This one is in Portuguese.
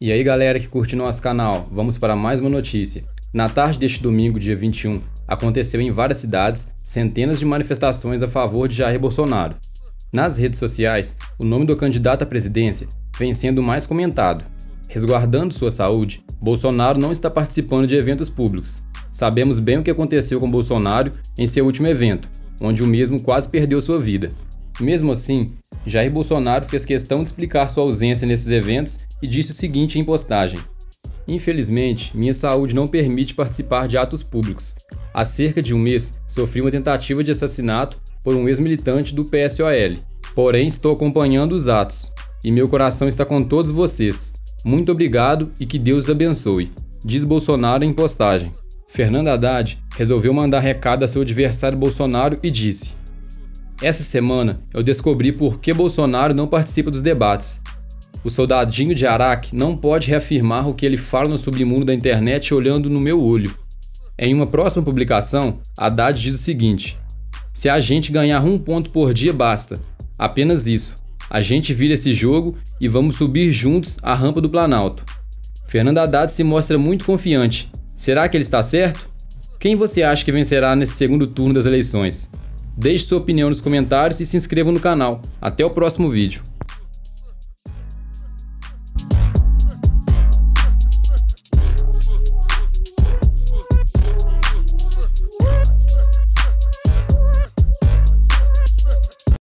E aí galera que curte nosso canal, vamos para mais uma notícia. Na tarde deste domingo, dia 21, aconteceu em várias cidades centenas de manifestações a favor de Jair Bolsonaro. Nas redes sociais, o nome do candidato à presidência vem sendo mais comentado. Resguardando sua saúde, Bolsonaro não está participando de eventos públicos. Sabemos bem o que aconteceu com Bolsonaro em seu último evento, onde o mesmo quase perdeu sua vida. Mesmo assim, Jair Bolsonaro fez questão de explicar sua ausência nesses eventos e disse o seguinte em postagem: Infelizmente, minha saúde não permite participar de atos públicos. Há cerca de um mês, sofri uma tentativa de assassinato por um ex-militante do PSOL. Porém, estou acompanhando os atos e meu coração está com todos vocês. Muito obrigado e que Deus os abençoe, diz Bolsonaro em postagem. Fernando Haddad resolveu mandar recado a seu adversário Bolsonaro e disse: essa semana eu descobri por que Bolsonaro não participa dos debates. O soldadinho de Araque não pode reafirmar o que ele fala no submundo da internet olhando no meu olho. Em uma próxima publicação, Haddad diz o seguinte: Se a gente ganhar um ponto por dia, basta. Apenas isso. A gente vira esse jogo e vamos subir juntos a rampa do Planalto. Fernando Haddad se mostra muito confiante. Será que ele está certo? Quem você acha que vencerá nesse segundo turno das eleições? Deixe sua opinião nos comentários e se inscreva no canal. Até o próximo vídeo.